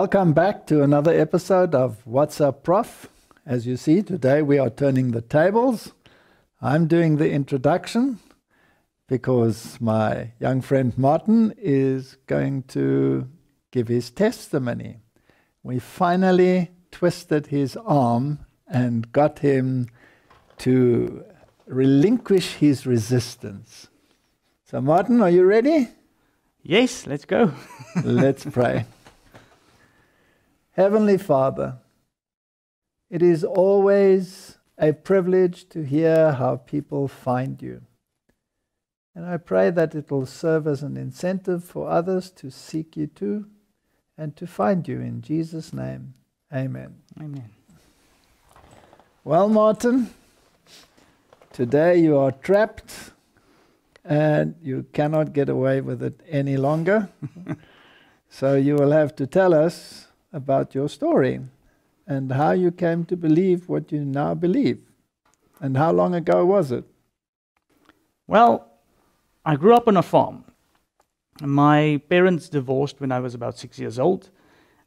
Welcome back to another episode of What's Up Prof. As you see, today we are turning the tables. I'm doing the introduction because my young friend Martin is going to give his testimony. We finally twisted his arm and got him to relinquish his resistance. So, Martin, are you ready? Yes, let's go. Let's pray. Heavenly Father, it is always a privilege to hear how people find you. And I pray that it will serve as an incentive for others to seek you too and to find you in Jesus' name. Amen. Amen. Well, Martin, today you are trapped and you cannot get away with it any longer. so you will have to tell us about your story and how you came to believe what you now believe. And how long ago was it? Well, I grew up on a farm. My parents divorced when I was about six years old.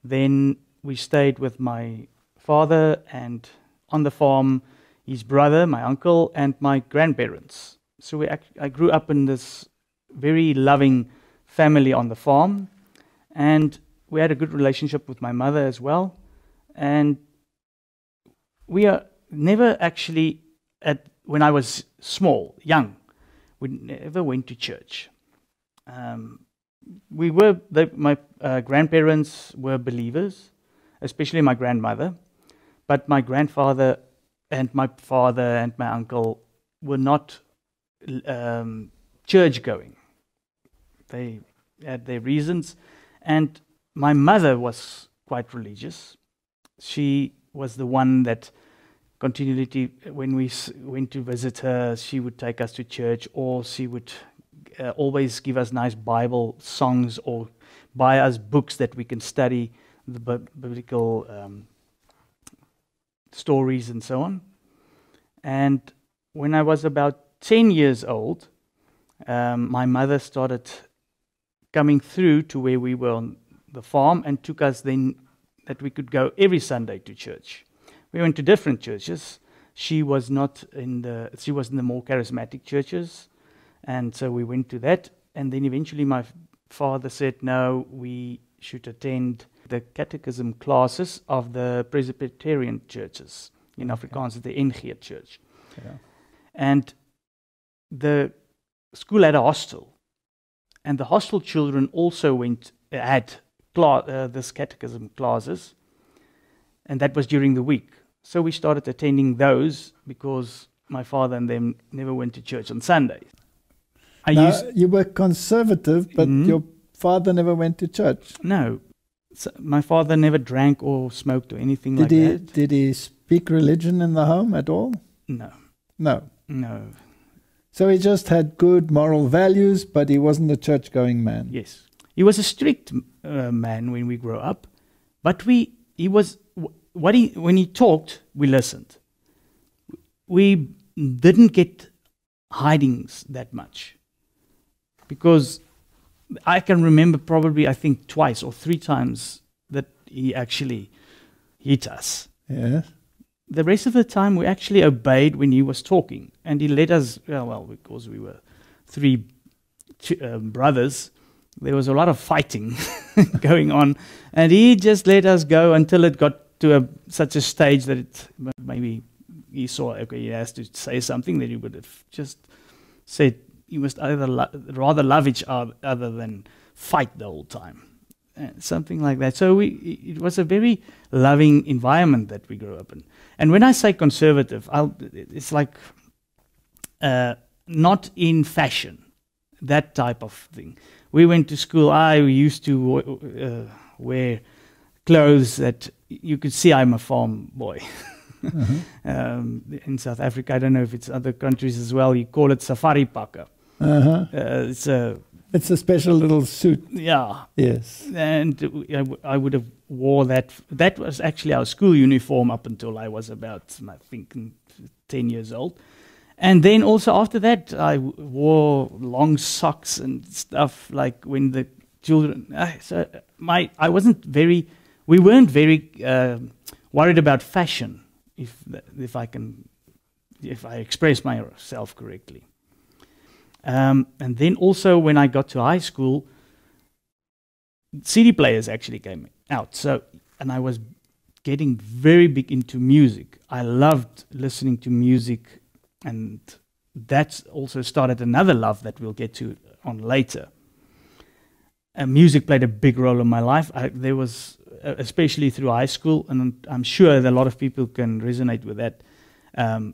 Then we stayed with my father and on the farm, his brother, my uncle, and my grandparents. So I grew up in this very loving family on the farm. And we had a good relationship with my mother as well. And we are never actually, at, when I was small, young, we never went to church. Um, we were, the, my uh, grandparents were believers, especially my grandmother, but my grandfather and my father and my uncle were not um, church going. They had their reasons, and my mother was quite religious. She was the one that continually, when we went to visit her, she would take us to church, or she would uh, always give us nice Bible songs or buy us books that we can study the biblical um, stories and so on. And when I was about 10 years old, um, my mother started coming through to where we were on the farm and took us then that we could go every Sunday to church. We went to different churches. She was not in the she was in the more charismatic churches, and so we went to that. And then eventually, my father said, "No, we should attend the catechism classes of the Presbyterian churches in Afrikaans, the NG Church." Yeah. And the school had a hostel, and the hostel children also went had cla- uh, this catechism classes, and that was during the week. So we started attending those because my father and them never went to church on Sundays. I now, used you were conservative, but mm-hmm. your father never went to church. No, so my father never drank or smoked or anything did like he, that. Did he speak religion in the home at all? No. No. No. So he just had good moral values, but he wasn't a church going man. Yes. He was a strict uh, man when we grew up, but we he was what he when he talked, we listened. We didn't get hidings that much because I can remember probably I think twice or three times that he actually hit us. Yeah. The rest of the time we actually obeyed when he was talking, and he let us. Well, well because we were three uh, brothers there was a lot of fighting going on, and he just let us go until it got to a, such a stage that it maybe he saw okay he has to say something that he would have just said you must either lo- rather love each other than fight the whole time, uh, something like that. So we it was a very loving environment that we grew up in. And when I say conservative, I'll, it's like uh, not in fashion, that type of thing we went to school, I used to uh, wear clothes that you could see I'm a farm boy. mm-hmm. um, in South Africa, I don't know if it's other countries as well. You call it safari pakke. Uh-huh. Uh, it's a it's a special little suit. Yeah. Yes. And I, w- I would have wore that. That was actually our school uniform up until I was about, I think, ten years old. And then also after that, I wore long socks and stuff like when the children. Uh, so my I wasn't very we weren't very uh, worried about fashion, if if I can, if I express myself correctly. Um, and then also when I got to high school, CD players actually came out. So and I was getting very big into music. I loved listening to music, and that's also started another love that we'll get to on later. And music played a big role in my life. I, there was, uh, especially through high school, and I'm sure that a lot of people can resonate with that. Um,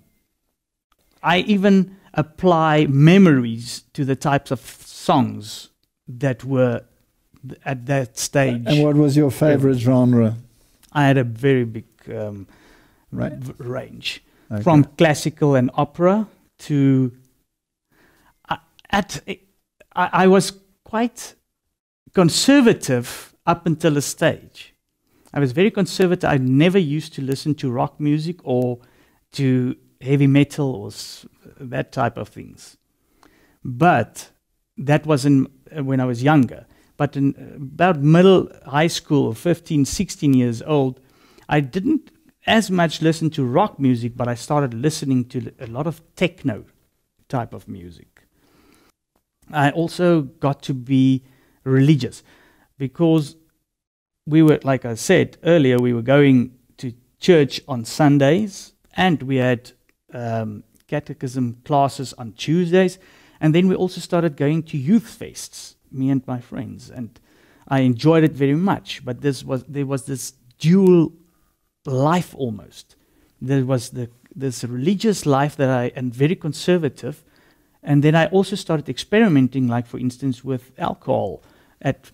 I even apply memories to the types of songs that were th- at that stage. And what was your favorite genre? I had a very big um, range Okay. from classical and opera to I at I, I was quite conservative up until a stage. I was very conservative. I never used to listen to rock music or to heavy metal or that type of things. But that was in, uh, when I was younger. But in uh, about middle high school, 15, 16 years old, I didn't as much listen to rock music, but I started listening to a lot of techno type of music. I also got to be religious because we were, like I said earlier, we were going to church on Sundays and we had um, catechism classes on Tuesdays. And then we also started going to youth fests, me and my friends. And I enjoyed it very much. But this was, there was this dual life almost. There was the, this religious life that I, and very conservative. And then I also started experimenting, like for instance, with alcohol at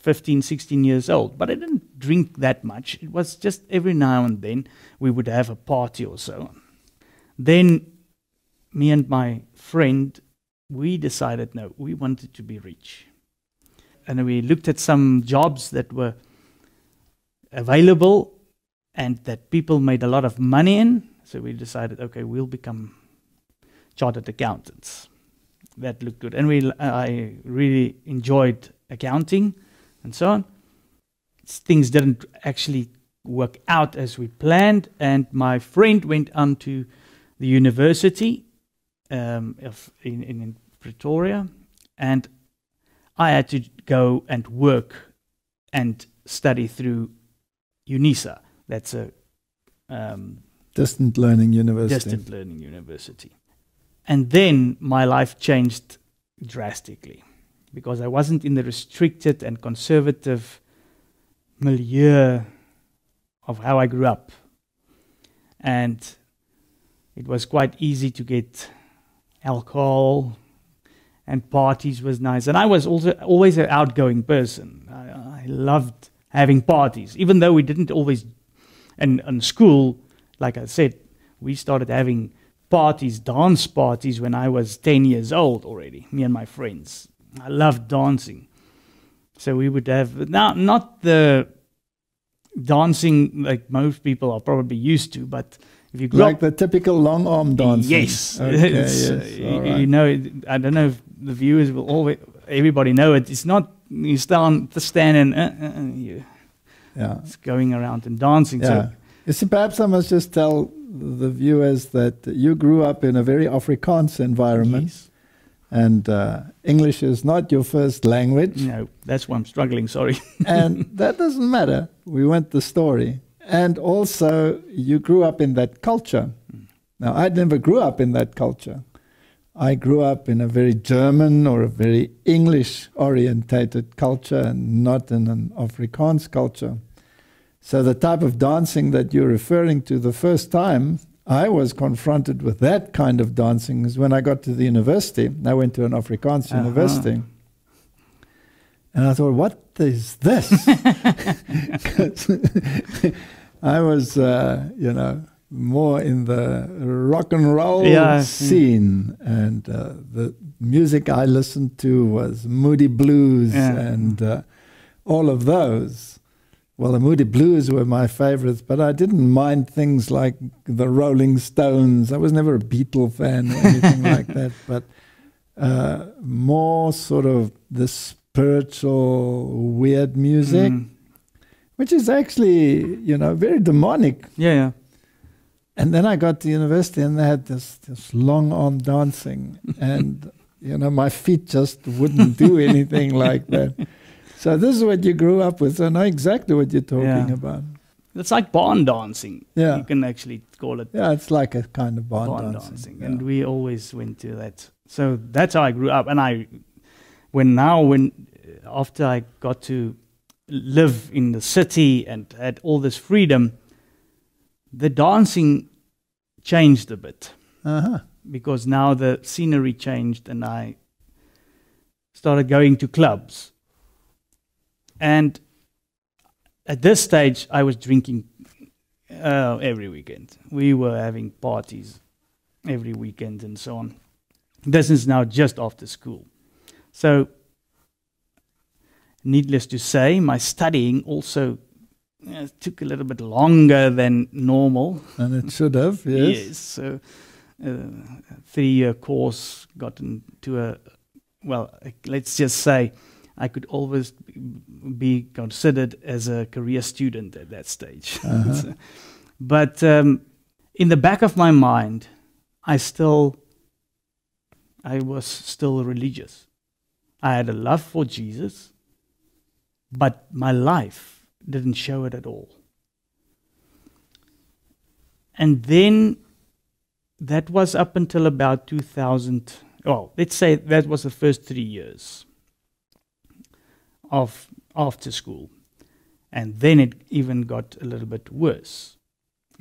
15, 16 years old. But I didn't drink that much. It was just every now and then we would have a party or so. Then me and my friend, we decided no, we wanted to be rich. And we looked at some jobs that were available and that people made a lot of money in. So we decided, okay, we'll become chartered accountants. That looked good, and we I really enjoyed accounting and so on. Things didn't actually work out as we planned, and my friend went on to the university um, of, in, in Pretoria, and I had to go and work and study through UNISA. That's a um, Distant Learning University. distant learning university. And then my life changed drastically because I wasn't in the restricted and conservative milieu of how I grew up. And it was quite easy to get alcohol and parties was nice. And I was also always an outgoing person. I, I loved having parties, even though we didn't always. And in school, like I said, we started having parties, dance parties, when I was 10 years old already, me and my friends. I loved dancing. So we would have, now, not the dancing like most people are probably used to, but if you grew Like up the typical long arm dancing. Yes, Okay, uh, yes. you, you know. it- I don't know if the viewers will always. Everybody know it. It's not you stand, stand and uh, uh, uh, you, Yeah. it's going around and dancing. Yeah. So You see, perhaps I must just tell the viewers that you grew up in a very Afrikaans environment, yes. and uh, English is not your first language, no, that's why I'm struggling. Sorry. and that doesn't matter. We went the story, and also you grew up in that culture. Now, I never grew up in that culture. I grew up in a very German or a very English orientated culture and not in an Afrikaans culture. So, the type of dancing that you're referring to, the first time I was confronted with that kind of dancing is when I got to the university. I went to an Afrikaans Uh-huh. university. And I thought, what is this? I was, uh, you know, more in the rock and roll Yeah, scene. And uh, the music I listened to was Moody Blues Yeah. and uh, all of those. Well, the Moody Blues were my favorites, but I didn't mind things like the Rolling Stones. I was never a Beatle fan or anything like that, but uh, more sort of the spiritual, weird music. Mm. which is actually, you know, very demonic. Yeah, yeah. And then I got to university and they had this, this long arm dancing. And, you know, my feet just wouldn't do anything like that. So this is what you grew up with. So I know exactly what you're talking Yeah. about. It's like barn dancing. Yeah. You can actually call it Yeah, it's like a kind of barn, barn dancing. dancing. yeah. And we always went to that. So that's how I grew up. And I, when now, when after I got to live in the city and had all this freedom, the dancing changed a bit uh-huh. because now the scenery changed and I started going to clubs. And at this stage, I was drinking uh, every weekend. We were having parties every weekend and so on. This is now just after school. So, needless to say, my studying also uh, took a little bit longer than normal. And it should have, yes. Yes. So, uh, three-year course got into a well. uh, Let's just say I could always be considered as a career student at that stage. Uh-huh. So- but um, in the back of my mind, I still, I was still religious. I had a love for Jesus, but my life didn't show it at all. And then that was up until about 2000. Well, let's say that was the first three years of after school. And then it even got a little bit worse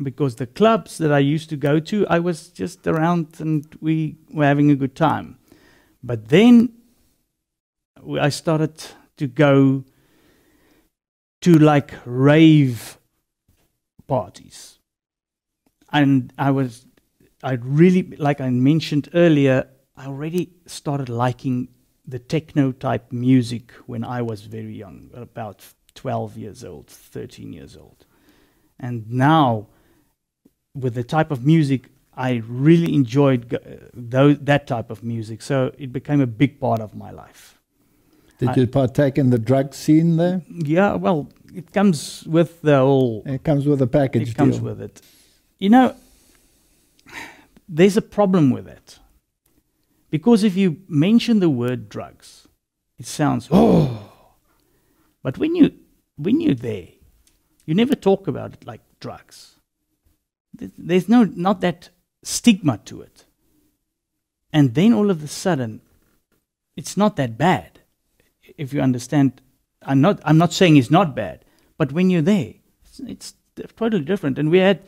because the clubs that I used to go to, I was just around and we were having a good time. But then I started to go to like rave parties. And I was, I really, like I mentioned earlier, I already started liking the techno type music when I was very young, about 12 years old, 13 years old. And now, with the type of music, I really enjoyed uh, that type of music. So it became a big part of my life. Did I- you partake in the drug scene there? Yeah, well, it comes with the whole It comes with a package it comes deal. with it. You know, there's a problem with it. Because if you mention the word drugs, it sounds oh. But when you when you're there, you never talk about it like drugs. There's no not that stigma to it. And then all of a sudden, it's not that bad. If you understand, I'm not I'm not saying it's not bad, but when you're there, it's, it's totally different. And we had,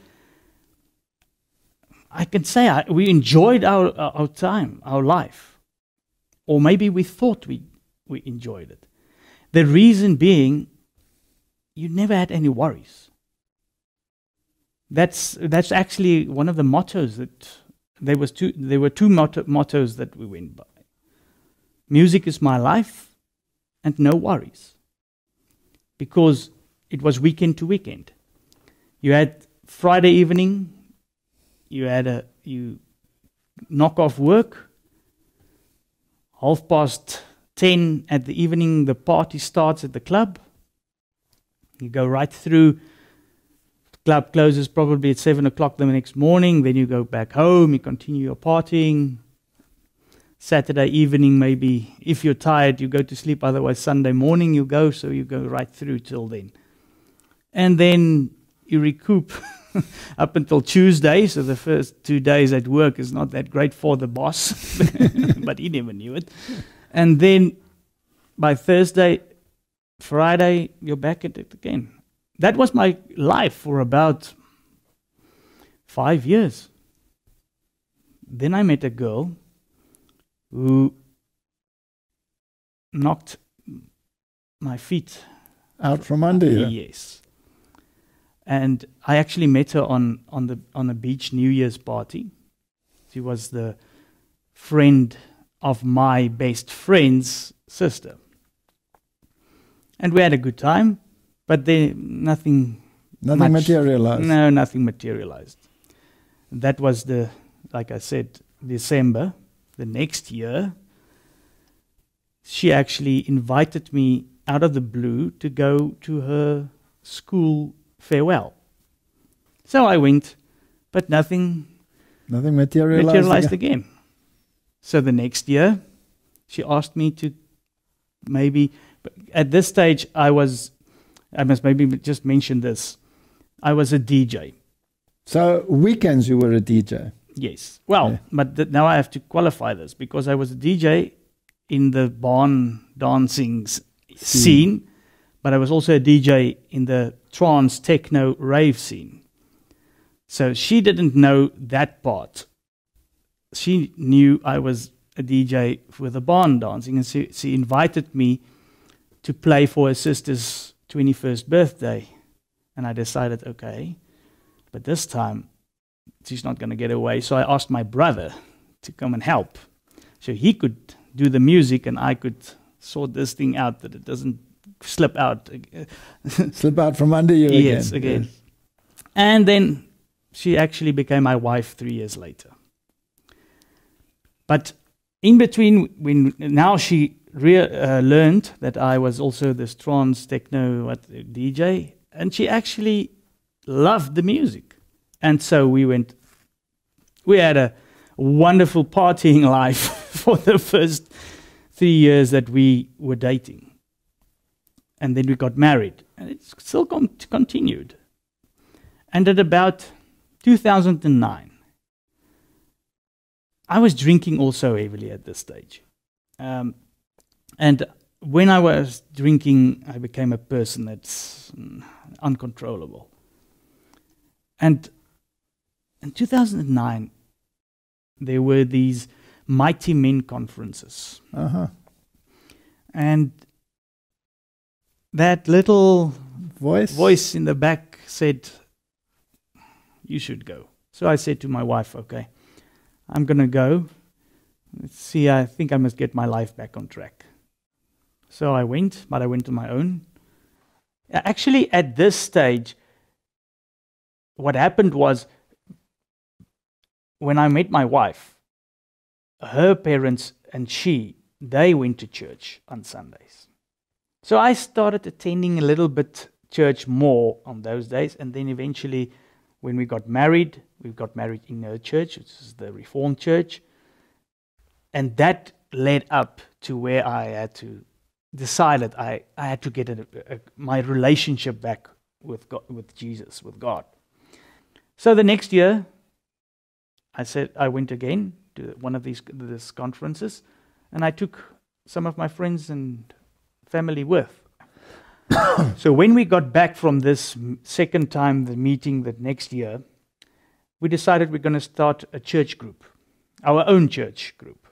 I can say, I, we enjoyed our, our time, our life, or maybe we thought we we enjoyed it. The reason being, you never had any worries. That's that's actually one of the mottos that there was two there were two motto, mottos that we went by. Music is my life, and no worries, because it was weekend to weekend. You had Friday evening, you had a you knock off work, half past ten at the evening the party starts at the club. You go right through the club closes probably at seven o'clock the next morning, then you go back home, you continue your partying. Saturday evening, maybe if you're tired, you go to sleep. Otherwise, Sunday morning you go, so you go right through till then. And then you recoup up until Tuesday. So the first two days at work is not that great for the boss, but he never knew it. And then by Thursday, Friday, you're back at it again. That was my life for about five years. Then I met a girl who knocked my feet Out from under you. Yes. And I actually met her on, on the on a beach New Year's party. She was the friend of my best friend's sister. And we had a good time, but then nothing Nothing much- materialized. no, nothing materialized. That was the, like I said, December. The next year, she actually invited me out of the blue to go to her school farewell. So I went, but nothing Nothing materialized. materialized again. again. So the next year, she asked me to maybe. At this stage, I was. I must maybe just mention this. I was a DJ. So weekends you were a DJ. Yes. Well, Yeah. but th- now I have to qualify this because I was a DJ in the barn dancing s- hmm. scene, but I was also a DJ in the trance techno rave scene. So she didn't know that part. She knew I was a DJ for the barn dancing, and she, she invited me to play for her sister's 21st birthday. And I decided, okay, but this time she's not going to get away. So I asked my brother to come and help. So he could do the music and I could sort this thing out that it doesn't slip out. Slip out from under you again. yes, again. again. And then she actually became my wife three years later. But in between, when now she uh, learned that I was also this trance techno what, DJ, and she actually loved the music. And so we went, we had a wonderful partying life for the first three years that we were dating. And then we got married, and it still con- continued. And at about 2009, I was drinking also heavily at this stage. Um, and when I was drinking, I became a person that's mm, uncontrollable. And in 2009, there were these mighty men conferences. Uh-huh. And that little Voice? voice in the back said, You should go. So I said to my wife, Okay, I'm going to go. Let's see, I think I must get my life back on track. So I went, but I went on my own. Actually, at this stage, what happened was when I met my wife, her parents and she, they went to church on Sundays. So I started attending a little bit church more on those days, and then eventually, when we got married, we got married in her church, which is the Reformed Church, and that led up to where I had to decide that I, I had to get a, a, my relationship back with God, with Jesus, with God. So the next year, I said I went again to one of these these conferences, and I took some of my friends and family with. so when we got back from this second time, the meeting that next year, we decided we're going to start a church group, our own church group.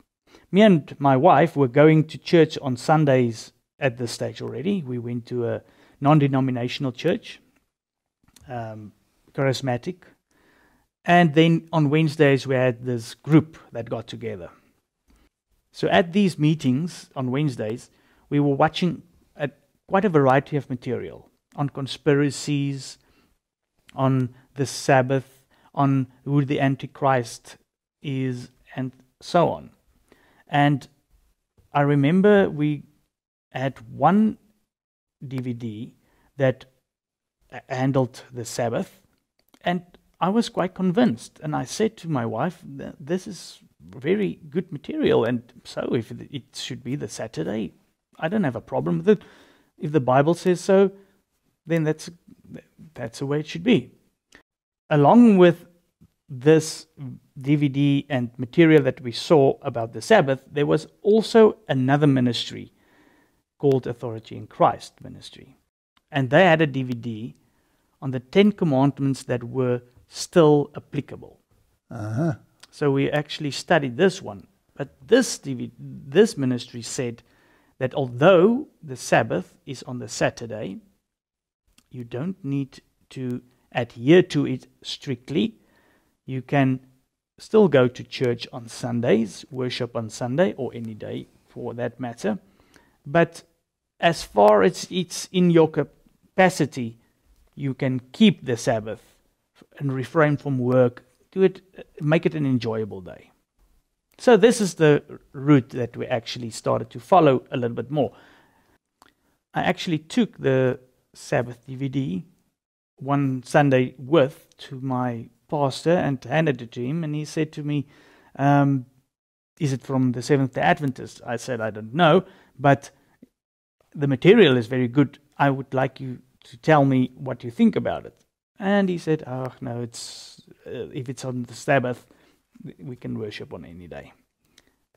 Me and my wife were going to church on Sundays at this stage already. We went to a non-denominational church, um, charismatic, and then on Wednesdays we had this group that got together. So at these meetings on Wednesdays, we were watching a, quite a variety of material on conspiracies, on the Sabbath, on who the Antichrist is, and so on. And I remember we had one DVD that handled the Sabbath, and I was quite convinced. And I said to my wife, This is very good material, and so if it- should be the Saturday, I don't have a problem with it. If the Bible says so, then that's that's the way it should be. Along with this DVD and material that we saw about the Sabbath, there was also another ministry called Authority in Christ Ministry. And they had a DVD on the Ten Commandments that were still applicable. Uh-huh. So we actually studied this one. But this, this ministry said that although the Sabbath is on the Saturday, you don't need to adhere to it strictly. You can still go to church on Sundays, worship on Sunday, or any day for that matter. But as far as it's in your capacity, you can keep the Sabbath and refrain from work. Do it, make it an enjoyable day. So this is the route that we actually started to follow a little bit more. I actually took the Sabbath DVD one Sunday with to my pastor and handed it to him, and he said to me, um, "Is it from the Seventh Day Adventist?" I said, "I don't know, but the material is very good. I would like you to tell me what you think about it." And he said, "Oh no, it's uh, if it's on the Sabbath, we can worship on any day."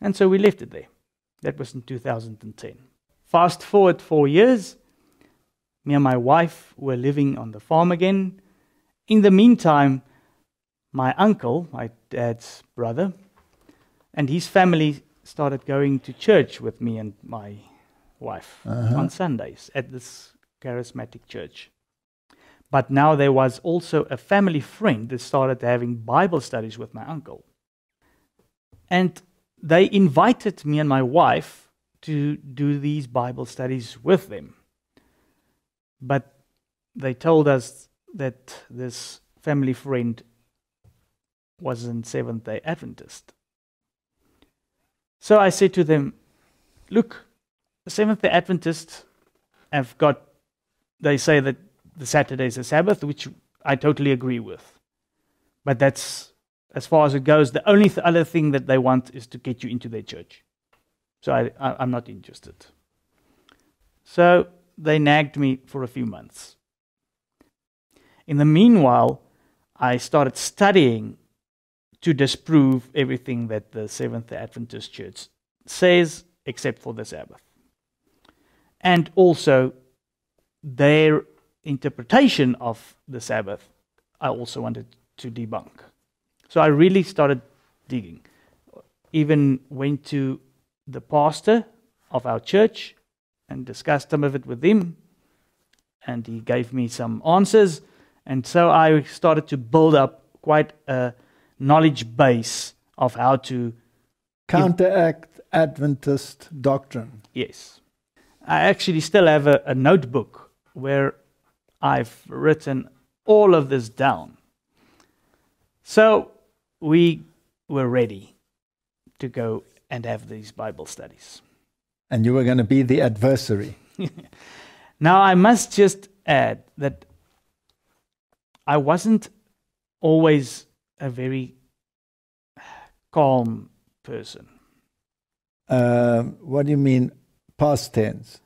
And so we left it there. That was in 2010. Fast forward four years, me and my wife were living on the farm again. In the meantime, my uncle, my dad's brother, and his family started going to church with me and my wife Uh-huh. on Sundays at this charismatic church. But now there was also a family friend that started having Bible studies with my uncle. And they invited me and my wife to do these Bible studies with them. But they told us that this family friend wasn't Seventh day Adventist. So I said to them, Look, the Seventh day Adventists have got, they say that the Saturday is a Sabbath, which I totally agree with. But that's as far as it goes. The only th- other thing that they want is to get you into their church. So I, I, I'm not interested. So they nagged me for a few months. In the meanwhile, I started studying to disprove everything that the Seventh Adventist Church says, except for the Sabbath. And also their interpretation of the Sabbath, I also wanted to debunk. So I really started digging. Even went to the pastor of our church and discussed some of it with him. And he gave me some answers. And so I started to build up quite a knowledge base of how to, Counteract Adventist doctrine. yes. I actually still have a, a notebook where I've written all of this down. So we were ready to go and have these Bible studies. And you were going to be the adversary. Now, I must just add that I wasn't always a very calm person. Um, what do you mean, past tense?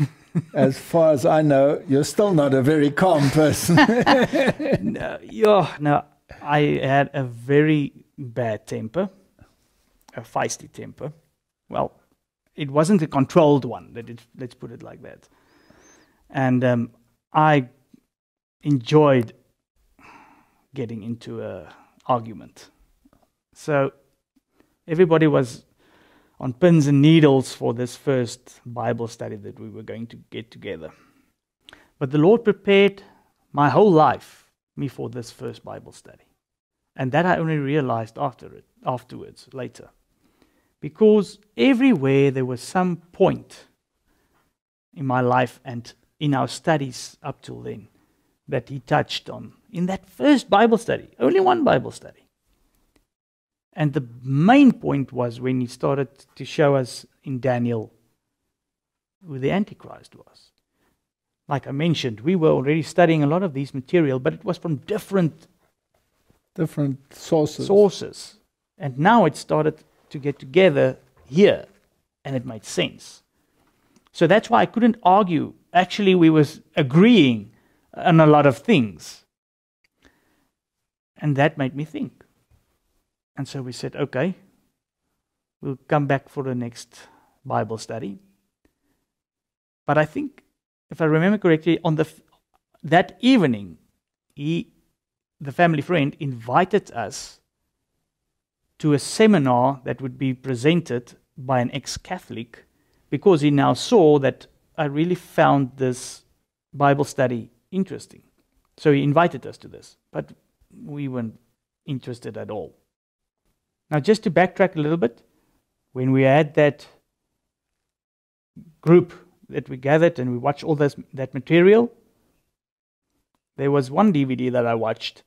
as far as I know, you're still not a very calm person. no, yeah, no, I had a very bad temper, a feisty temper. Well, it wasn't a controlled one. It, let's put it like that. And um, I enjoyed getting into a argument. So everybody was on pins and needles for this first Bible study that we were going to get together. But the Lord prepared my whole life me for this first Bible study. And that I only realized after it, afterwards, later. Because everywhere there was some point in my life and in our studies up till then that he touched on. In that first Bible study, only one Bible study. And the main point was when he started to show us in Daniel who the Antichrist was. Like I mentioned, we were already studying a lot of these material, but it was from different Different sources. sources. And now it started to get together here, and it made sense. So that's why I couldn't argue. Actually, we was agreeing on a lot of things. And that made me think. And so we said, okay, we'll come back for the next Bible study. But I think, if I remember correctly, on the that evening, he, the family friend, invited us to a seminar that would be presented by an ex-Catholic, because he now saw that I really found this Bible study interesting. So he invited us to this, but we weren't interested at all. Now, just to backtrack a little bit, when we had that group that we gathered and we watched all this, that material, there was one DVD that I watched,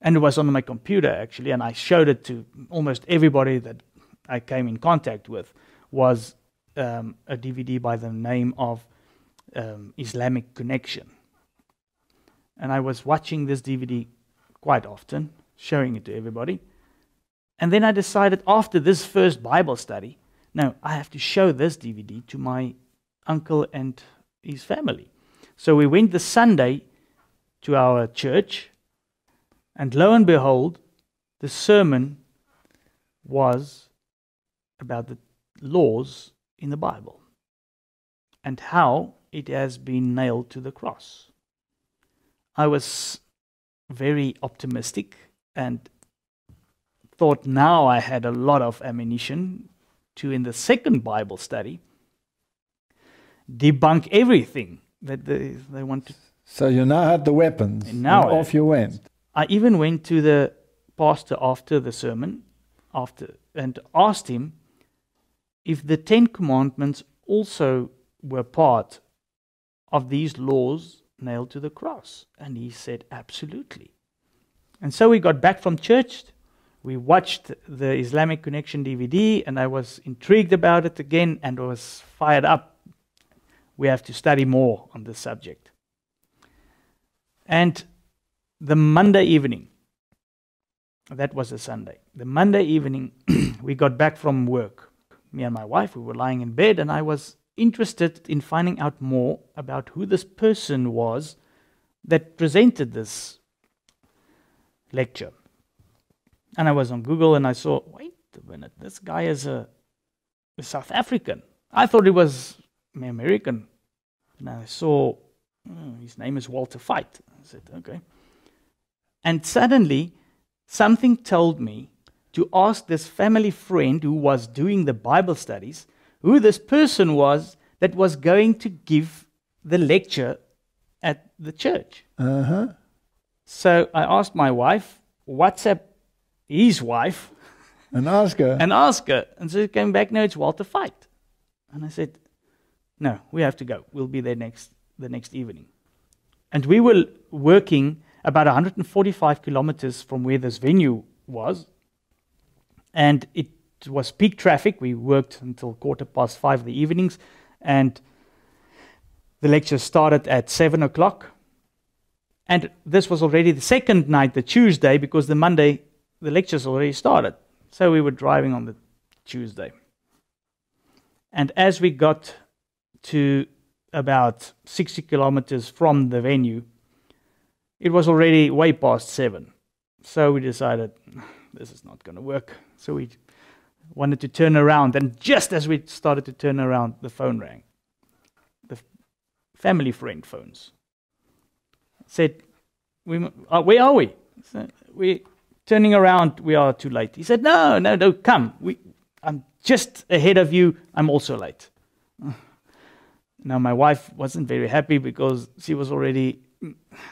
and it was on my computer actually, and I showed it to almost everybody that I came in contact with. Was um, a DVD by the name of um, Islamic Connection, And I was watching this DVD quite often, showing it to everybody. And then I decided after this first Bible study, no, I have to show this DVD to my uncle and his family. So we went the Sunday to our church, and lo and behold, the sermon was about the laws in the Bible and how it has been nailed to the cross. I was very optimistic and thought now I had a lot of ammunition to, in the second Bible study, debunk everything that they, they wanted. So you now had the weapons. And now and off you went. I even went to the pastor after the sermon, after and asked him if the Ten Commandments also were part of these laws nailed to the cross. And he said, absolutely. And so we got back from church. We watched the Islamic Connection DVD, and I was intrigued about it again and was fired up. We have to study more on this subject. And the Monday evening, that was a Sunday. The Monday evening, we got back from work. Me and my wife, we were lying in bed, and I was interested in finding out more about who this person was that presented this lecture. And I was on Google and I saw, wait a minute, this guy is a, a South African. I thought he was American. And I saw, oh, his name is Walter Veith. I said, okay. And suddenly, something told me to ask this family friend who was doing the Bible studies who this person was that was going to give the lecture at the church. Uh-huh. So I asked my wife, WhatsApp his wife, And ask her. and ask her. And so she came back, no, it's Walter Veith. And I said, no, we have to go. We'll be there next the next evening. And we were working about 145 kilometers from where this venue was. And it was peak traffic. We worked until quarter past five in the evenings. And the lecture started at seven o'clock. And this was already the second night, the Tuesday, because the Monday, the lectures already started. So we were driving on the Tuesday. And as we got to about 60 kilometers from the venue, it was already way past seven. So we decided this is not going to work. So we wanted to turn around. And just as we started to turn around, the phone rang. The family friend phones. Said, we, uh, Where are we? So we turning around, we are too late. He said, No, no, no, come. We, I'm just ahead of you. I'm also late. Now, my wife wasn't very happy because she was already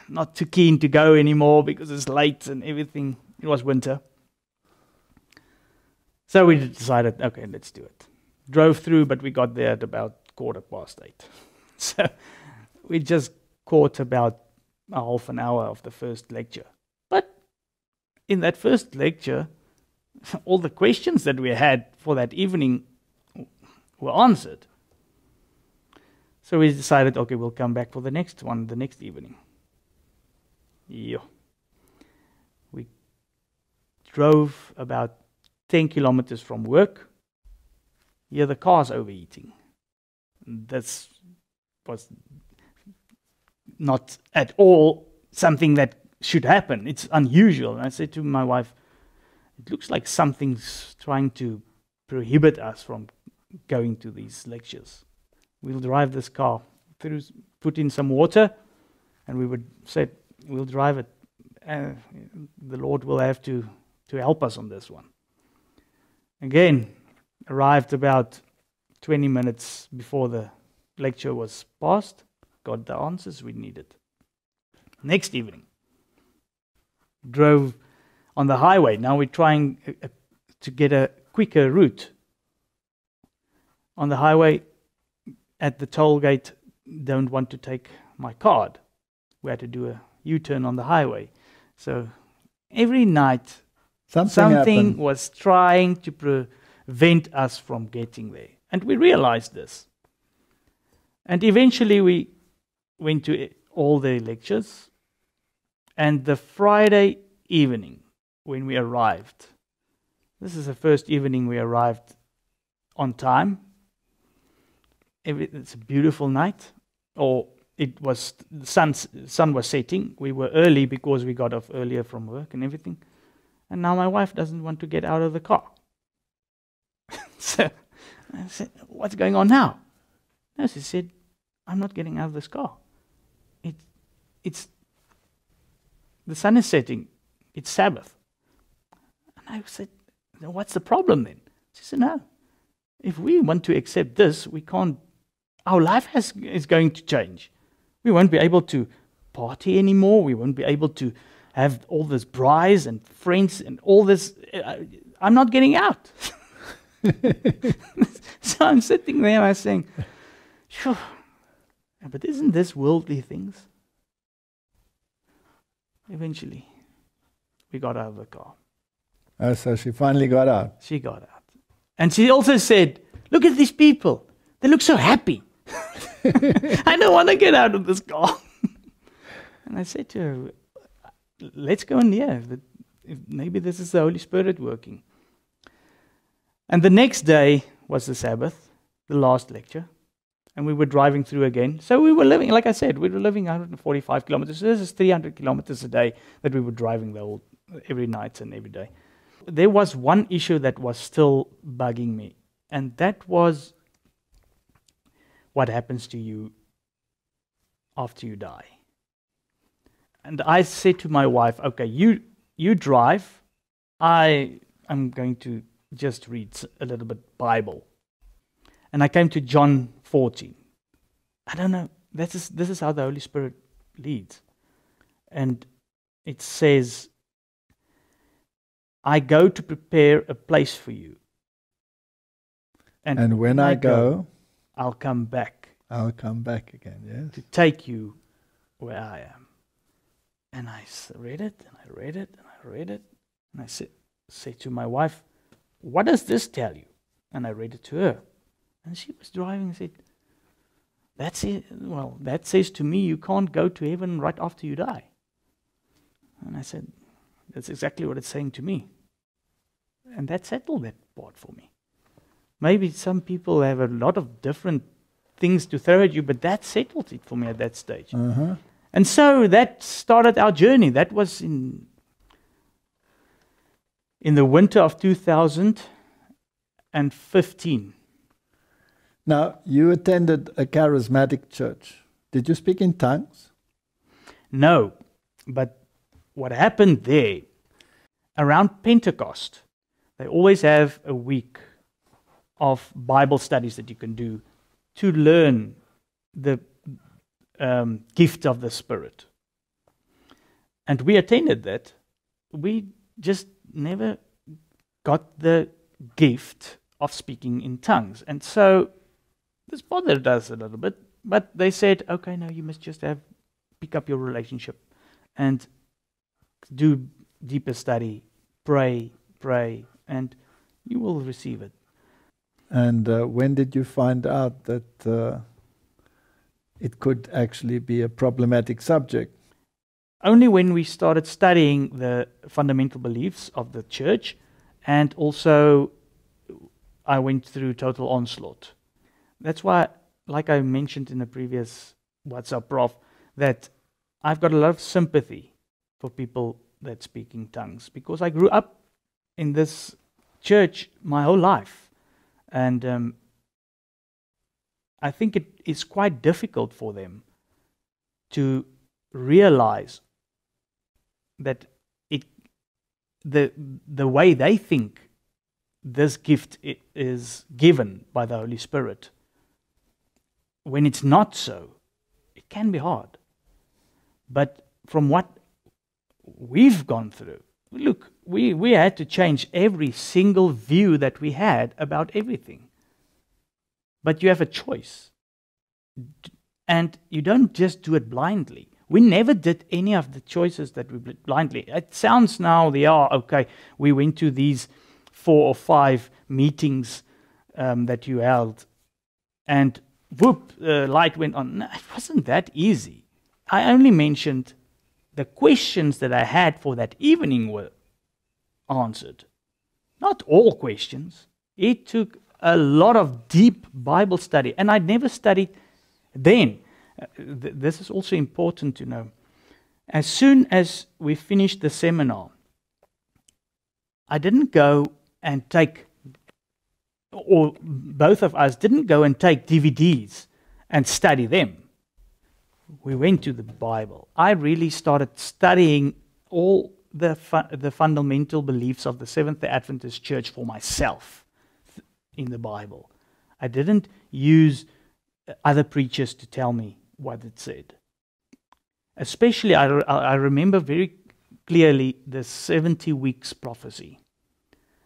not too keen to go anymore because it's late and everything. It was winter. So we decided, okay, let's do it. Drove through, but we got there at about quarter past eight. So we just caught about a half an hour of the first lecture. In that first lecture, all the questions that we had for that evening were answered. So we decided, okay, we'll come back for the next one the next evening. Yeah. We drove about 10 kilometers from work. Here the car's overheating. This was not at all something that should happen. It's unusual. And I said to my wife, it looks like something's trying to prohibit us from going to these lectures. We'll drive this car through, put in some water, and we would say, we'll drive it. Uh, the Lord will have to, to help us on this one. Again, arrived about 20 minutes before the lecture was passed, got the answers we needed. Next evening, drove on the highway. Now we're trying uh, uh, to get a quicker route. On the highway, at the toll gate, don't want to take my card. We had to do a U turn on the highway. So every night, Something, something was trying to prevent us from getting there. And we realized this. And eventually we went to all the lectures And the Friday evening, when we arrived, this is the first evening we arrived on time. It's a beautiful night, or it was the sun, sun was setting. We were early because we got off earlier from work and everything. And now my wife doesn't want to get out of the car. so I said, What's going on now? No, she said, I'm not getting out of this car. It, it's the sun is setting. It's Sabbath. And I said, What's the problem then? She said, No. If we want to accept this, we can't. Our life has, is going to change. We won't be able to party anymore. We won't be able to have all this brides and friends and all this. Uh, I'm not getting out. so I'm sitting there and I'm saying, sure, but isn't this worldly things? Eventually, we got out of the car. Oh, so she finally got out. She got out. And she also said, Look at these people. They look so happy. I don't want to get out of this car. and I said to her, Let's go in here. Maybe this is the Holy Spirit working. And the next day was the Sabbath, the last lecture, and we were driving through again. So we were living, like I said, we were living 145 kilometers. So this is 300 kilometers a day that we were driving the whole, every night and every day. There was one issue that was still bugging me, and that was what happens to you after you die. And I said to my wife, okay, you, you drive, I am going to just read a little bit Bible. And I came to John 14. I don't know. This is, this is how the Holy Spirit leads. And it says, I go to prepare a place for you. And, and when, when I, I go, go, I'll come back. I'll come back again, yes. To take you where I am. And I read it, and I read it, and I read it. And I said, say to my wife, what does this tell you? And I read it to her. And she was driving and said, That's it. Well, that says to me you can't go to heaven right after you die. And I said, That's exactly what it's saying to me. And that settled that part for me. Maybe some people have a lot of different things to throw at you, but that settled it for me at that stage. Uh-huh. And so that started our journey. That was in in the winter of 2015. Now, you attended a charismatic church. Did you speak in tongues? No, but what happened there, around Pentecost, they always have a week of Bible studies that you can do to learn the um, gift of the Spirit. And we attended that. We just never got the gift of speaking in tongues. And so this bothered us a little bit, but they said, okay, now you must just have pick up your relationship and do deeper study, pray, pray, and you will receive it. And uh, when did you find out that uh, it could actually be a problematic subject? only when we started studying the fundamental beliefs of the church, and also I went through total onslaught. That's why, like I mentioned in the previous What's Up Prof, that I've got a lot of sympathy for people that speak in tongues because I grew up in this church my whole life, and um, I think it is quite difficult for them to realize that it the the way they think this gift is given by the Holy Spirit, when it's not so, it can be hard. But from what we've gone through, look, we, we had to change every single view that we had about everything. But you have a choice. And you don't just do it blindly. We never did any of the choices that we blindly. It sounds now they are okay. We went to these four or five meetings um, that you held, and whoop, the light went on. No, it wasn't that easy. I only mentioned the questions that I had for that evening were answered. Not all questions. It took a lot of deep Bible study, and I'd never studied then. Uh, th- this is also important to know. As soon as we finished the seminar, I didn't go and take, or both of us didn't go and take DVDs and study them. We went to the Bible. I really started studying all the, fu- the fundamental beliefs of the Seventh day Adventist Church for myself in the Bible. I didn't use uh, other preachers to tell me what it said. Especially, I, re- I remember very clearly the 70 weeks prophecy.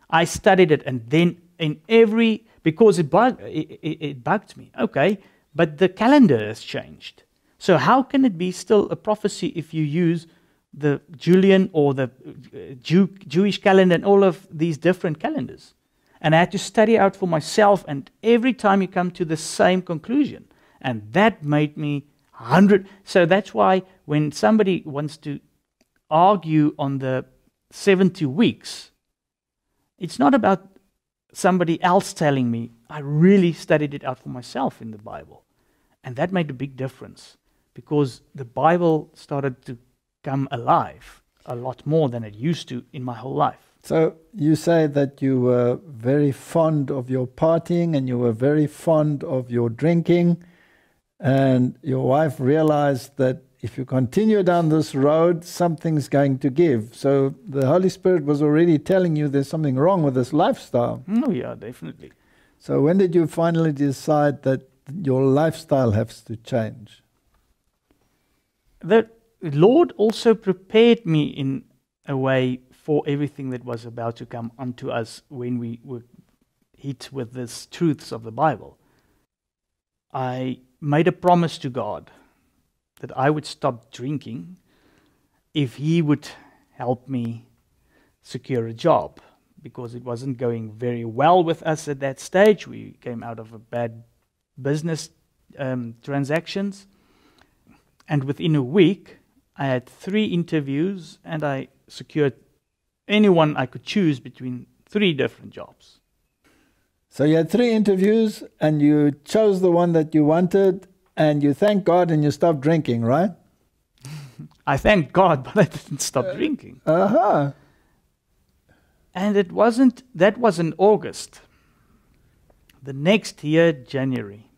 I studied it, and then in every, because it, bug, it, it, it bugged me. Okay, but the calendar has changed. So, how can it be still a prophecy if you use the Julian or the uh, Jew, Jewish calendar and all of these different calendars? And I had to study out for myself, and every time you come to the same conclusion. And that made me 100. So that's why when somebody wants to argue on the 70 weeks, it's not about somebody else telling me. I really studied it out for myself in the Bible. And that made a big difference because the Bible started to come alive a lot more than it used to in my whole life. So you say that you were very fond of your partying and you were very fond of your drinking, and your wife realized that if you continue down this road, something's going to give. So the Holy Spirit was already telling you there's something wrong with this lifestyle. Oh, yeah, definitely. So when did you finally decide that your lifestyle has to change? The Lord also prepared me in a way for everything that was about to come unto us when we were hit with these truths of the Bible. I made a promise to God that I would stop drinking if He would help me secure a job because it wasn't going very well with us at that stage. We came out of a bad business um, transactions. And within a week, I had three interviews and I secured anyone I could choose between three different jobs. So you had three interviews and you chose the one that you wanted and you thank God and you stop drinking, right? I thank God, but I didn't stop uh, drinking. Uh huh. And it wasn't, that was in August. The next year, January,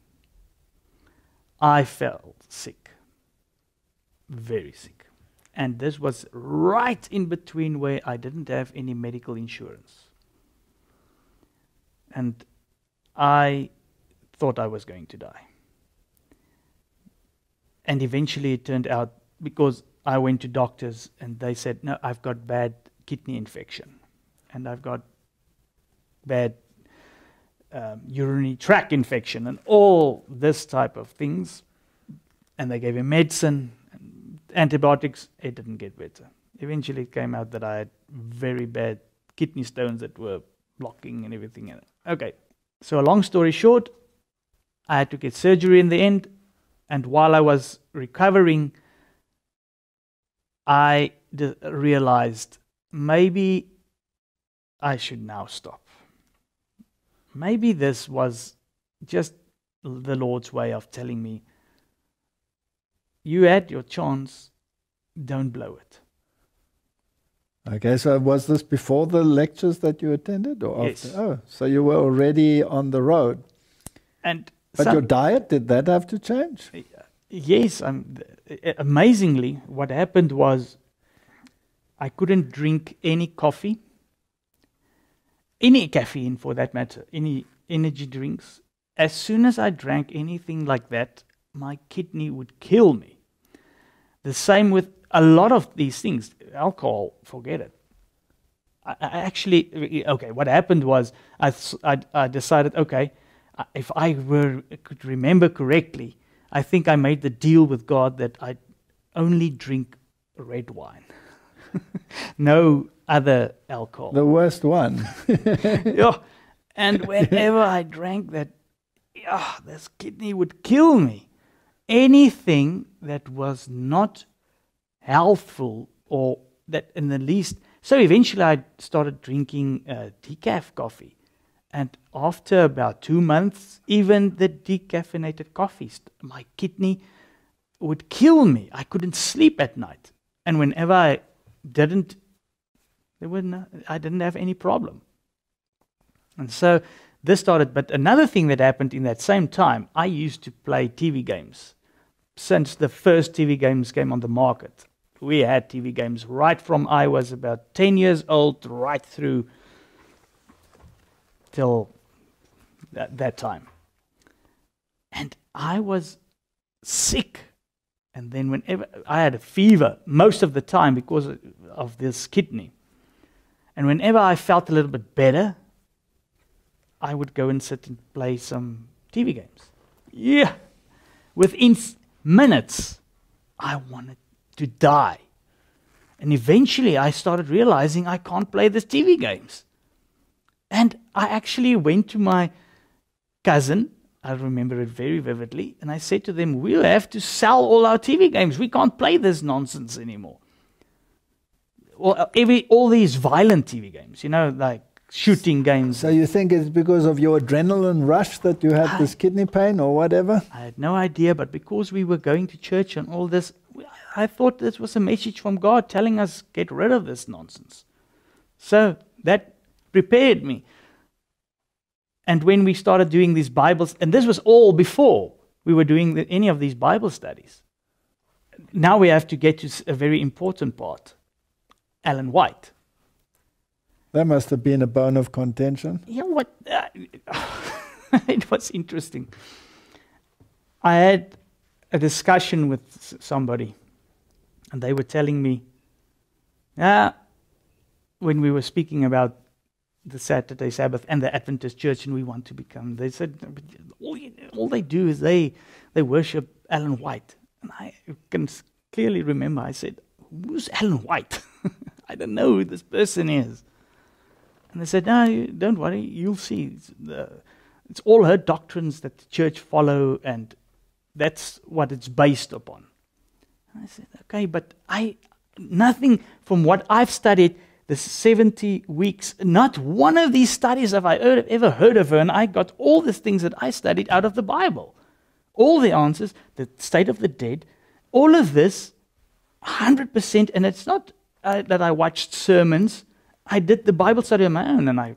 I felt sick. Very sick. And this was right in between where I didn't have any medical insurance. And I thought I was going to die. And eventually it turned out because I went to doctors and they said, No, I've got bad kidney infection and I've got bad um, urinary tract infection and all this type of things. And they gave me medicine, and antibiotics. It didn't get better. Eventually, it came out that I had very bad kidney stones that were blocking and everything. Okay, so a long story short, I had to get surgery in the end. And while I was recovering, I d- realized maybe I should now stop. Maybe this was just the Lord's way of telling me, you had your chance, don't blow it. Okay, so was this before the lectures that you attended or yes. after? Oh, so you were already on the road. And but your diet did that have to change? Yes, um, amazingly, what happened was I couldn't drink any coffee any caffeine for that matter, any energy drinks, as soon as I drank anything like that, my kidney would kill me. The same with a lot of these things. Alcohol, forget it. I, I actually, okay, what happened was I, I, I decided, okay, if I were, could remember correctly, I think I made the deal with God that I only drink red wine. no other alcohol. The worst one. yeah. And whenever I drank that, yeah, this kidney would kill me. Anything that was not healthful or that in the least. So eventually I started drinking uh, decaf coffee. And after about two months, even the decaffeinated coffee, my kidney would kill me. I couldn't sleep at night. And whenever I didn't, there were no, I didn't have any problem. And so this started. But another thing that happened in that same time, I used to play TV games. Since the first TV games came on the market, we had TV games right from I was about 10 years old right through till that, that time. And I was sick. And then, whenever I had a fever most of the time because of this kidney. And whenever I felt a little bit better, I would go and sit and play some TV games. Yeah. Within minutes, I wanted to die. And eventually, I started realizing I can't play these TV games. And I actually went to my cousin, I remember it very vividly, and I said to them, We'll have to sell all our TV games. We can't play this nonsense anymore. Well, uh, every, all these violent TV games, you know, like shooting games. So you think it's because of your adrenaline rush that you had I, this kidney pain or whatever? I had no idea, but because we were going to church and all this, I thought this was a message from God telling us get rid of this nonsense. So that prepared me. And when we started doing these Bibles, and this was all before we were doing any of these Bible studies. Now we have to get to a very important part Ellen White. That must have been a bone of contention. Yeah, what? Uh, it was interesting. I had a discussion with somebody, and they were telling me, yeah, when we were speaking about the Saturday Sabbath and the Adventist Church, and we want to become, they said, all, all they do is they, they worship Ellen White. And I can clearly remember I said, Who's Ellen White? I don't know who this person is. And they said, No, don't worry, you'll see. It's, the, it's all her doctrines that the church follow, and that's what it's based upon. And I said, Okay, but I nothing from what I've studied the 70 weeks, not one of these studies have I ever heard of her, and I got all the things that I studied out of the Bible. All the answers, the state of the dead, all of this, 100%, and it's not uh, that I watched sermons I did the Bible study on my own, and I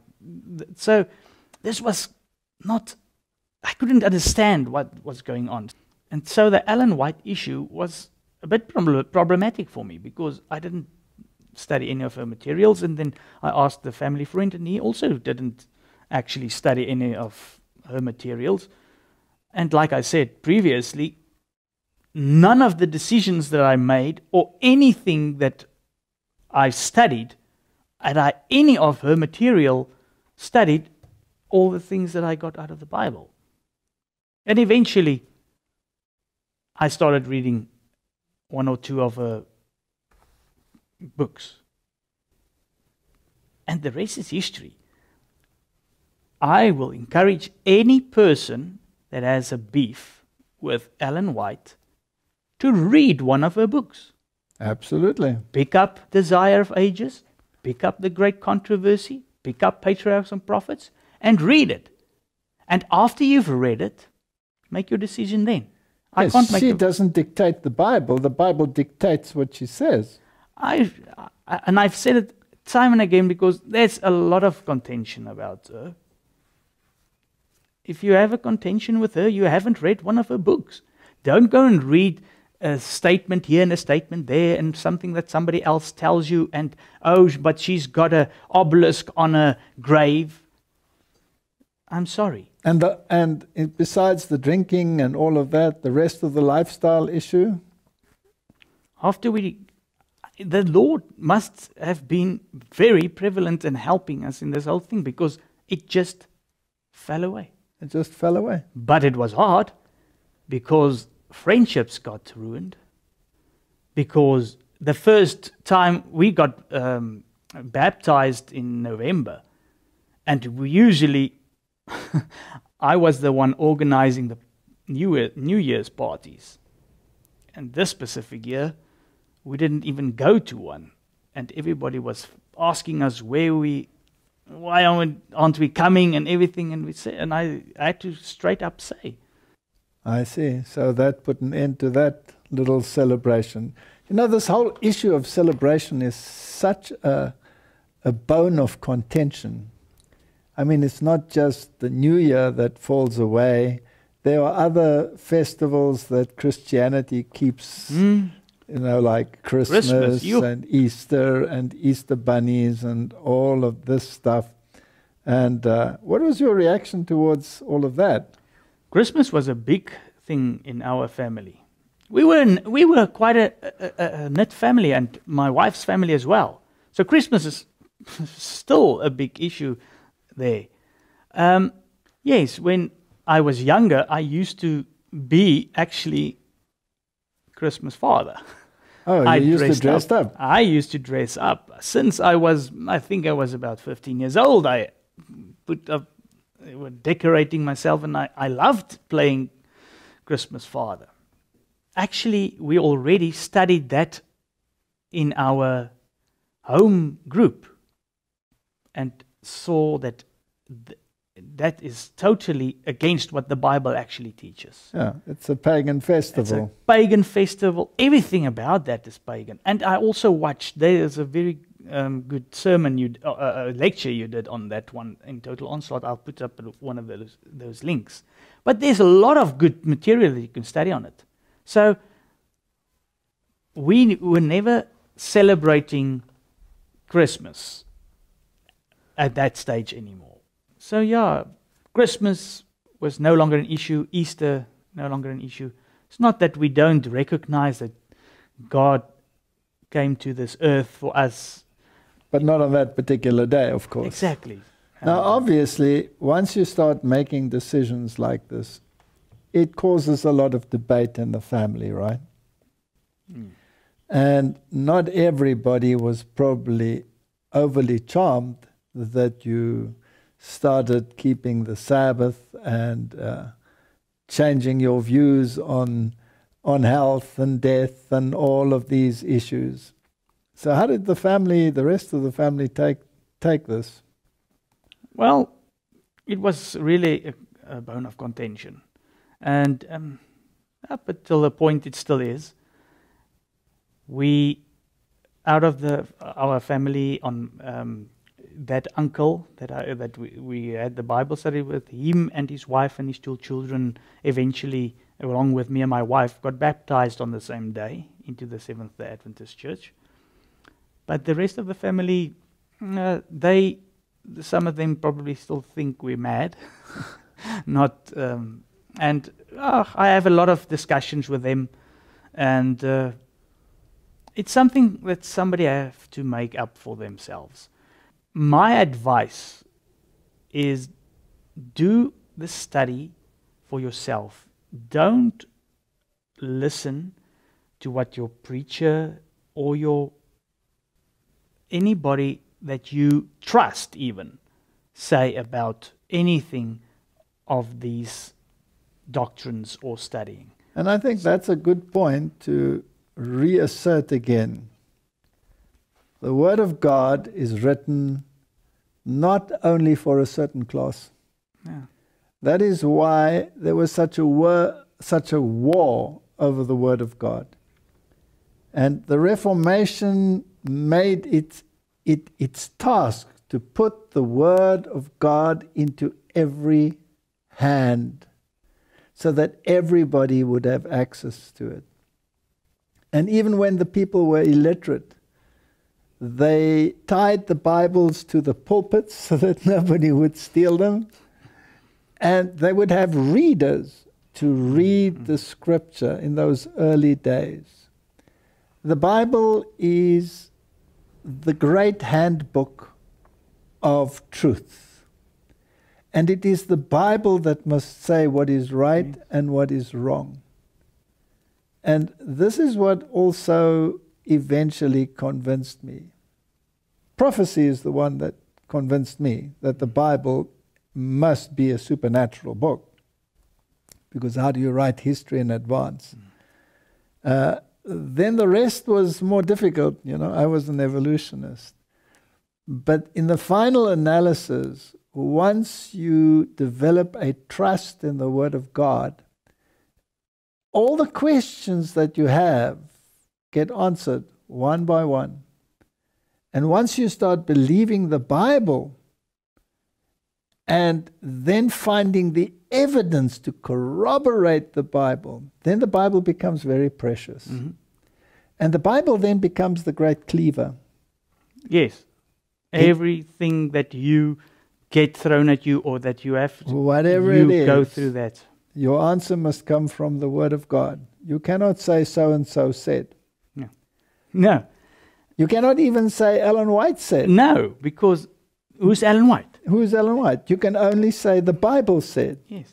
so this was not. I couldn't understand what was going on, and so the Ellen White issue was a bit problematic for me because I didn't study any of her materials, and then I asked the family friend, and he also didn't actually study any of her materials. And like I said previously, none of the decisions that I made or anything that I studied had I any of her material studied all the things that I got out of the Bible. And eventually, I started reading one or two of her books. And the rest is history. I will encourage any person that has a beef with Ellen White to read one of her books. Absolutely. Pick up Desire of Ages, pick up the great controversy, pick up Patriarchs and Prophets, and read it. And after you've read it, make your decision then. I yes, can't make she doesn't dictate the Bible. The Bible dictates what she says. I, and I've said it time and again because there's a lot of contention about her. If you have a contention with her, you haven't read one of her books. Don't go and read a statement here and a statement there and something that somebody else tells you and oh but she's got a obelisk on a grave i'm sorry and the, and besides the drinking and all of that the rest of the lifestyle issue after we the lord must have been very prevalent in helping us in this whole thing because it just fell away it just fell away but it was hard because friendships got ruined because the first time we got um, baptized in November, and we usually, I was the one organizing the New, Year, New Year's parties. And this specific year, we didn't even go to one, and everybody was asking us where we, why aren't, aren't we coming, and everything. And we said, and I, I had to straight up say, I see. So that put an end to that little celebration. You know, this whole issue of celebration is such a, a bone of contention. I mean, it's not just the New Year that falls away. There are other festivals that Christianity keeps, mm, you know, like Christmas, Christmas, and Easter and Easter bunnies and all of this stuff. And uh, what was your reaction towards all of that? Christmas was a big thing in our family. We were in, we were quite a, a, a- a knit family, and my wife's family as well. So Christmas is still a big issue there. Um, yes, when I was younger, I used to be actually Christmas father. Oh, you I used to dress up. I used to dress up since I was, I think I was about 15 years old. I put up, decorating myself, and I, I loved playing Christmas Father. Actually, we already studied that in our home group and saw that th- that is totally against what the Bible actually teaches. Yeah, it's a pagan festival. It's a pagan festival. Everything about that is pagan. And I also watched. There is a very um, good sermon you, uh, uh, uh, lecture you did on that one in Total Onslaught. I'll put up one of those those links. But there's a lot of good material that you can study on it. So we were never celebrating Christmas at that stage anymore. So yeah, Christmas was no longer an issue. Easter no longer an issue. It's not that we don't recognize that God came to this earth for us. But not on that particular day, of course. Exactly. Now, Um, obviously, once you start making decisions like this, it causes a lot of debate in the family, right? mm, And not everybody was probably overly charmed that you started keeping the Sabbath and uh, changing your views on on health and death and all of these issues. So, how did the family, the rest of the family, take take this? Well, it was really a, a bone of contention. And um, up until the point it still is, we, out of the our family, on um, that uncle that I, that we, we had the Bible study with him and his wife and his two children. Eventually, along with me and my wife, got baptized on the same day into the Seventh Day Adventist Church. But the rest of the family, uh, they some of them probably still think we're mad. Not, um, and uh, I have a lot of discussions with them, and uh, it's something that somebody have to make up for themselves. My advice is do the study for yourself. Don't listen to what your preacher or your anybody that you trust even say about anything of these doctrines or studying. And I think that's a good point to reassert again. The Word of God is written not only for a certain class. Yeah. That is why there was such a war, such a war over the Word of God. And the Reformation made it, it its task to put the Word of God into every hand so that everybody would have access to it. And even when the people were illiterate, they tied the Bibles to the pulpits so that nobody would steal them. And they would have readers to read mm-hmm. the scripture in those early days. The Bible is the great handbook of truth. And it is the Bible that must say what is right mm-hmm. and what is wrong. And this is what also eventually convinced me. Prophecy is the one that convinced me that the Bible must be a supernatural book. Because how do you write history in advance? Uh, then the rest was more difficult. You know, I was an evolutionist. But in the final analysis, once you develop a trust in the Word of God, all the questions that you have get answered one by one. And once you start believing the Bible and then finding the evidence to corroborate the Bible, then the Bible becomes very precious. Mm-hmm. And the Bible then becomes the great cleaver. Yes. It- Everything that you get thrown at you or that you have to, Whatever you it is, go through that. your answer must come from the Word of God. You cannot say so and so said. No. You cannot even say Ellen White said. No, because who's Ellen White? Who's Ellen White? You can only say the Bible said. Yes.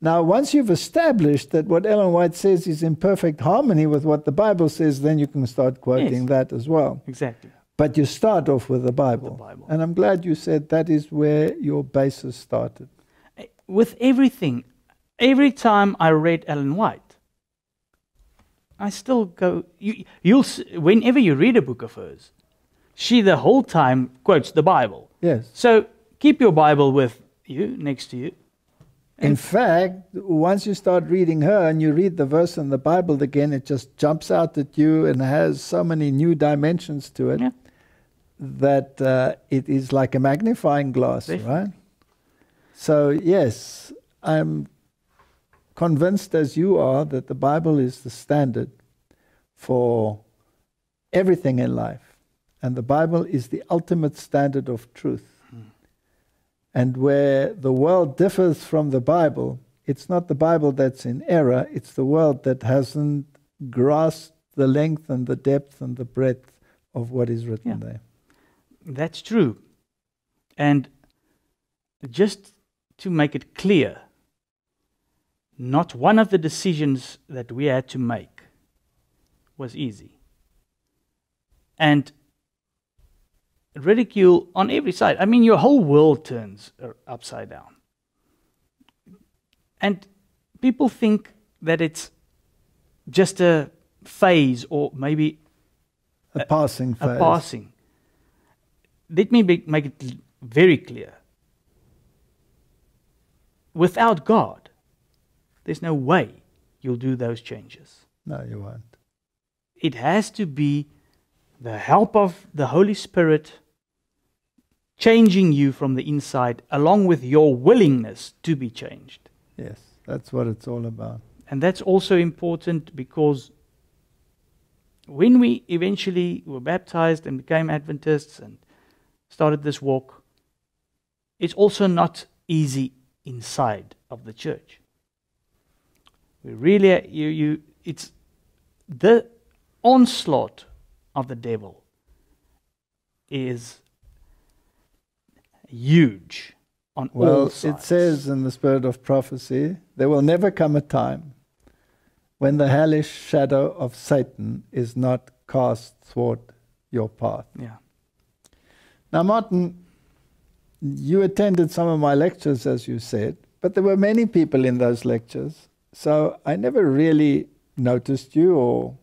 Now, once you've established that what Ellen White says is in perfect harmony with what the Bible says, then you can start quoting Yes. that as well. Exactly. But you start off with the Bible. The Bible. And I'm glad you said that is where your basis started. Eh, with everything, every time I read Ellen White, I still go. You, you'll whenever you read a book of hers, she the whole time quotes the Bible. Yes. So keep your Bible with you, next to you. In fact, once you start reading her and you read the verse in the Bible again, it just jumps out at you and has so many new dimensions to it Yeah. that uh, it is like a magnifying glass, Definitely. right? So, yes, I'm convinced as you are that the Bible is the standard for everything in life. And the Bible is the ultimate standard of truth. Hmm. And where the world differs from the Bible, it's not the Bible that's in error, it's the world that hasn't grasped the length and the depth and the breadth of what is written Yeah. there. That's true. And just to make it clear, not one of the decisions that we had to make was easy. And ridicule on every side. I mean, your whole world turns uh, upside down. And people think that it's just a phase or maybe A passing phase. a passing. Let me be, make it very clear. Without God, there's no way you'll do those changes. No, you won't. It has to be the help of the Holy Spirit changing you from the inside, along with your willingness to be changed. Yes, that's what it's all about. And that's also important because when we eventually were baptized and became Adventists and started this walk, it's also not easy inside of the church. We really, you, you, it's the onslaught of the devil is huge on all Well, sides. it says in the spirit of prophecy, there will never come a time when the hellish shadow of Satan is not cast thwart your path. yeah, Now, Martin, you attended some of my lectures, as you said, but there were many people in those lectures. So I never really noticed you or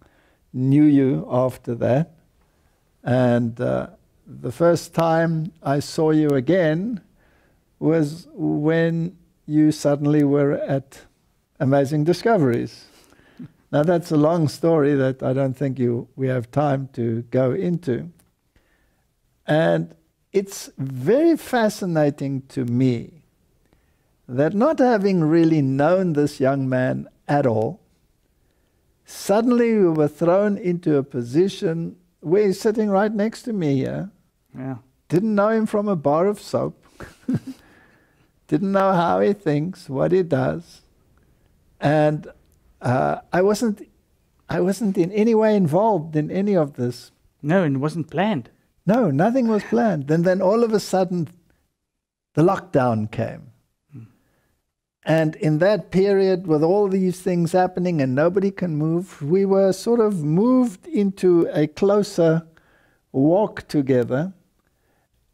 knew you after that. And uh, the first time I saw you again was when you suddenly were at Amazing Discoveries. now, that's a long story that I don't think you, we have time to go into. And it's very fascinating to me that not having really known this young man at all, suddenly we were thrown into a position where he's sitting right next to me here. yeah, Didn't know him from a bar of soap. Didn't know how he thinks, what he does. And uh, I wasn't I wasn't in any way involved in any of this. no, and it wasn't planned. No, nothing was planned. And then all of a sudden, the lockdown came. And in that period, with all these things happening and nobody can move, we were sort of moved into a closer walk together.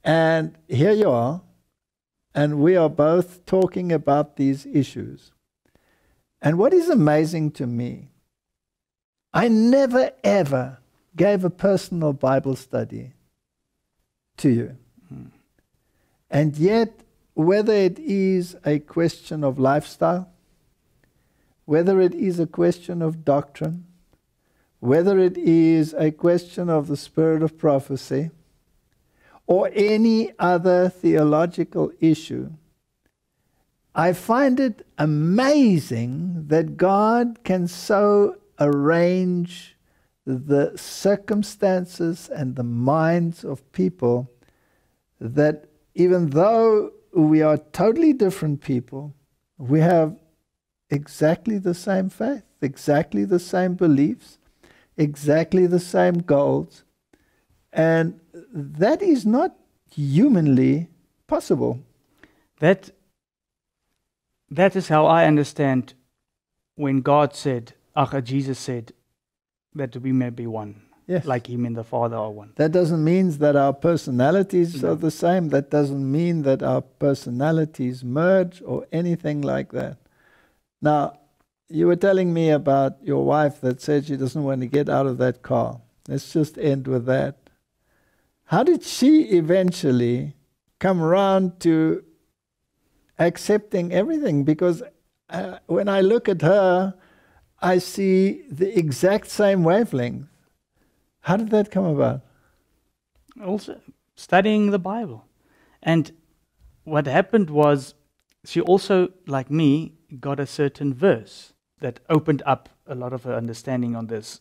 And here you are. And we are both talking about these issues. And what is amazing to me, I never ever gave a personal Bible study to you. Hmm. And yet, whether it is a question of lifestyle, whether it is a question of doctrine, whether it is a question of the spirit of prophecy, or any other theological issue, I find it amazing that God can so arrange the circumstances and the minds of people that even though we are totally different people, we have exactly the same faith, exactly the same beliefs, exactly the same goals. And that is not humanly possible. That that is how I understand when God said, ach, Jesus said, that we may be one, Yes. like Him and the Father are one. that doesn't mean that our personalities No. are the same. That doesn't mean that our personalities merge or anything like that. Now, you were telling me about your wife that said she doesn't want to get out of that car. Let's just end with that. How did she eventually come around to accepting everything? Because uh, when I look at her, I see the exact same wavelength. How did that come about? Also, studying the Bible. And what happened was she also, like me, got a certain verse that opened up a lot of her understanding on this.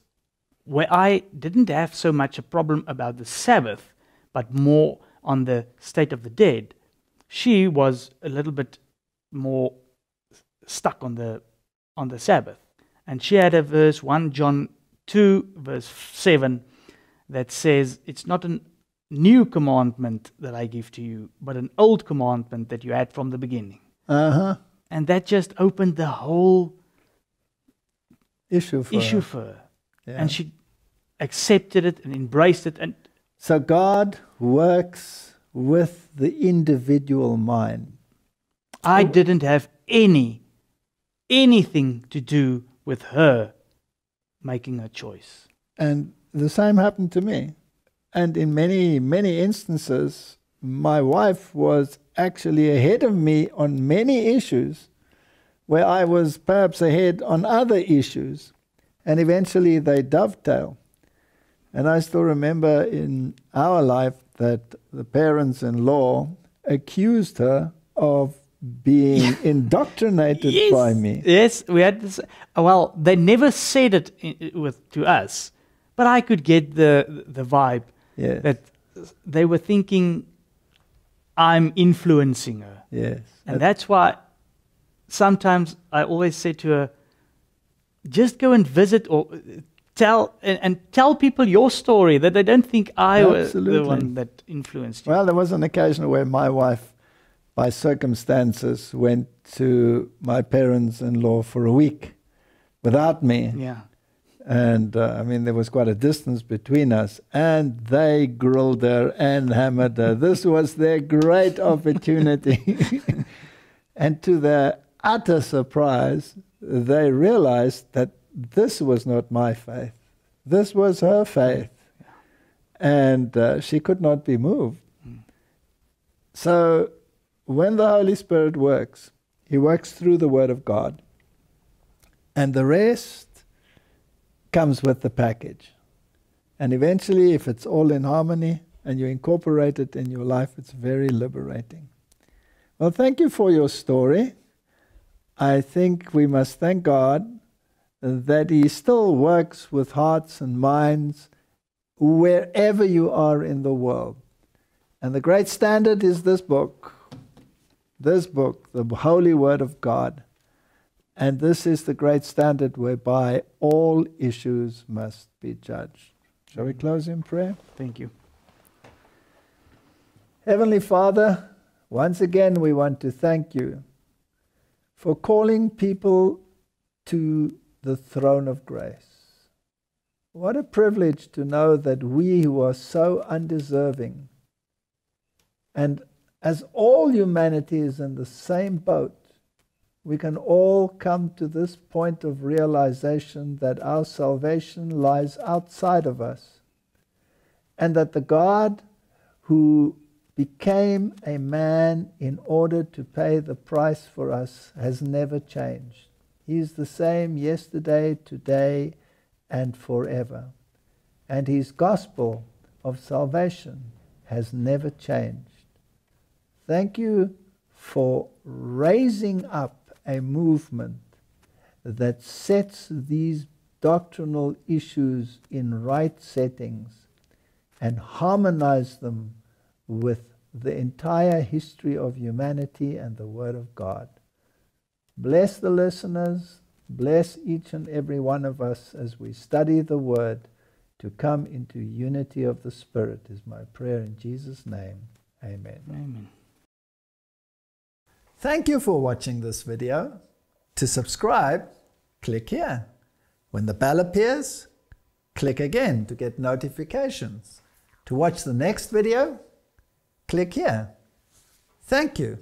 Where I didn't have so much a problem about the Sabbath, but more on the state of the dead, she was a little bit more stuck on the on the Sabbath. And she had a verse 1 John 2 verse 7 that says it's not a new commandment that I give to you, but an old commandment that you had from the beginning. Uh huh. And that just opened the whole Issue for issue her. for her. Yeah. And she accepted it and embraced it. And so God works with the individual mind. I Oh. didn't have any, anything to do with her making a choice. And the same happened to me. And in many, many instances, my wife was actually ahead of me on many issues where I was perhaps ahead on other issues. And eventually they dovetail. And I still remember in our life that the parents in law accused her of being indoctrinated by me. Yes, we had this. Well, they never said it i- i- with to us, but I could get the the vibe Yes. that they were thinking I'm influencing her, yes. and that's why sometimes I always say to her, just go and visit or uh, tell and, and tell people your story that they don't think I was the one that influenced you. Well, there was an occasion where my wife, by circumstances, went to my parents in law for a week without me. yeah, And uh, I mean, there was quite a distance between us, and they grilled her and hammered her. this was their great opportunity. and to their utter surprise, they realized that this was not my faith, this was her faith. And uh, she could not be moved. So, when the Holy Spirit works, He works through the Word of God. And the rest comes with the package. And eventually, if it's all in harmony and you incorporate it in your life, it's very liberating. Well, thank you for your story. I think we must thank God that He still works with hearts and minds wherever you are in the world. And the great standard is this book. This book, the Holy Word of God. And this is the great standard whereby all issues must be judged. Shall we close in prayer? thank you. Heavenly Father, once again we want to thank you for calling people to the throne of grace. What a privilege to know that we who are so undeserving, and as all humanity is in the same boat, we can all come to this point of realization that our salvation lies outside of us, and that the God who became a man in order to pay the price for us has never changed. He is the same yesterday, today, and forever. And his gospel of salvation has never changed. Thank you for raising up a movement that sets these doctrinal issues in right settings and harmonize them with the entire history of humanity and the Word of God. Bless the listeners, bless each and every one of us as we study the Word to come into unity of the Spirit, is my prayer in Jesus' name. Amen. Amen. Thank you for watching this video. To subscribe, click here. When the bell appears, click again to get notifications. To watch the next video, click here. Thank you.